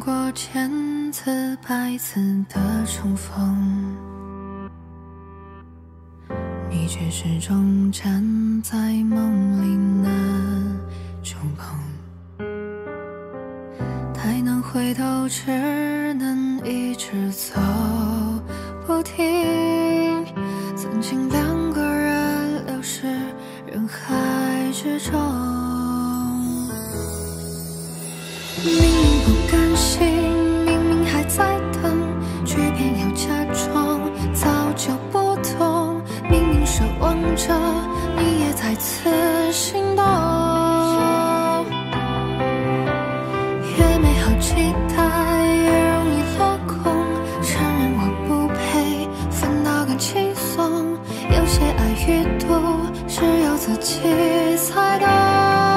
过千次百次的重逢，你却始终站在梦里难触碰。太难回头，只能一直走不停。着你也再次心动。越美好期待越容易落空。承认我不配反倒更轻松有些爱与妒只有自己才懂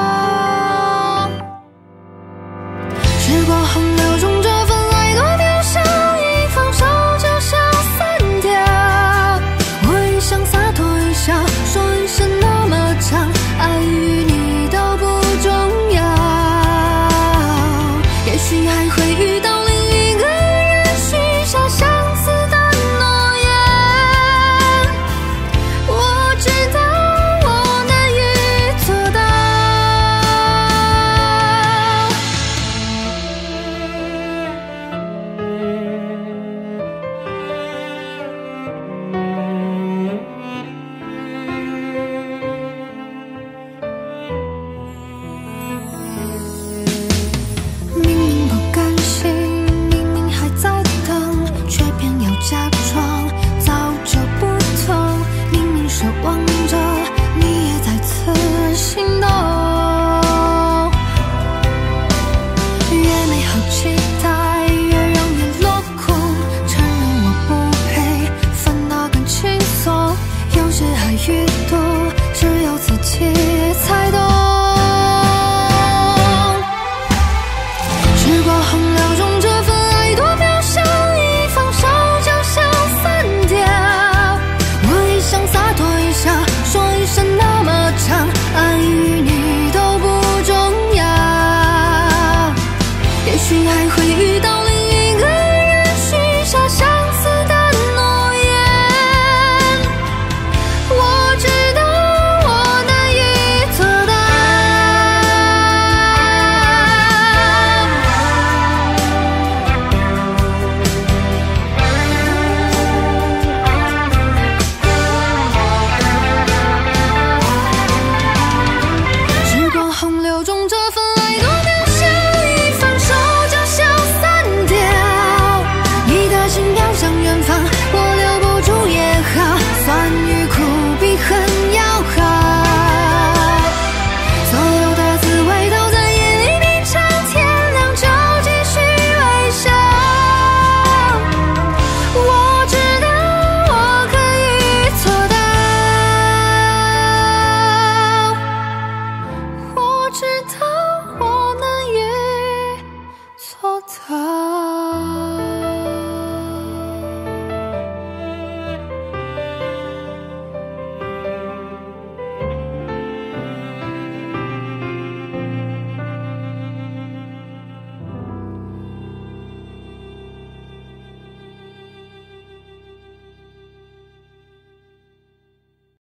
他